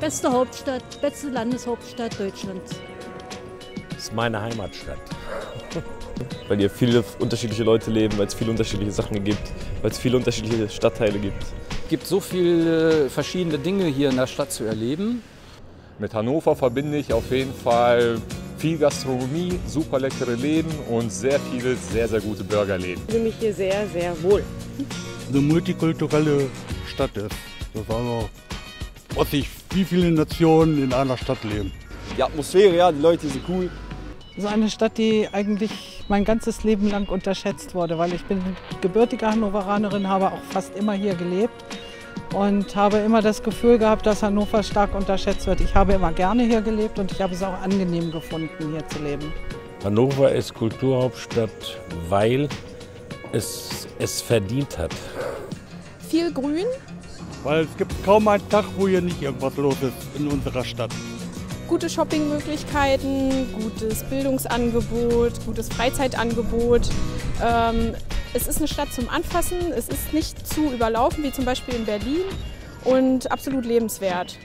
Beste Hauptstadt, beste Landeshauptstadt Deutschlands. Das ist meine Heimatstadt. weil hier viele unterschiedliche Leute leben, weil es viele unterschiedliche Sachen gibt, weil es viele unterschiedliche Stadtteile gibt. Es gibt so viele verschiedene Dinge hier in der Stadt zu erleben. Mit Hannover verbinde ich auf jeden Fall viel Gastronomie, super leckere Läden und sehr viele sehr, sehr gute Burgerläden. Ich fühle mich hier sehr, sehr wohl. Eine multikulturelle Stadt ist. Das also, was sich wie viele Nationen in einer Stadt leben. Die Atmosphäre, ja, die Leute sind cool. So eine Stadt, die eigentlich mein ganzes Leben lang unterschätzt wurde, weil ich bin gebürtige Hannoveranerin, habe auch fast immer hier gelebt und habe immer das Gefühl gehabt, dass Hannover stark unterschätzt wird. Ich habe immer gerne hier gelebt und ich habe es auch angenehm gefunden, hier zu leben. Hannover ist Kulturhauptstadt, weil es es verdient hat. Viel Grün. Weil es gibt kaum einen Tag, wo hier nicht irgendwas los ist in unserer Stadt gute Shoppingmöglichkeiten, gutes Bildungsangebot, gutes Freizeitangebot. Ähm, es ist eine Stadt zum Anfassen, es ist nicht zu überlaufen wie zum Beispiel in Berlin und absolut lebenswert.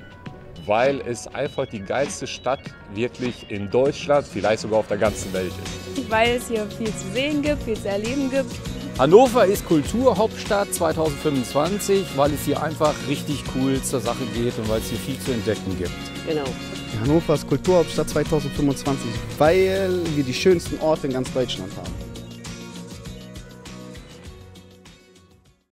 Weil es einfach die geilste Stadt wirklich in Deutschland, vielleicht sogar auf der ganzen Welt ist. Weil es hier viel zu sehen gibt, viel zu erleben gibt. Hannover ist Kulturhauptstadt 2025, weil es hier einfach richtig cool zur Sache geht und weil es hier viel zu entdecken gibt. Genau. Hannover ist Kulturhauptstadt 2025, weil wir die schönsten Orte in ganz Deutschland haben.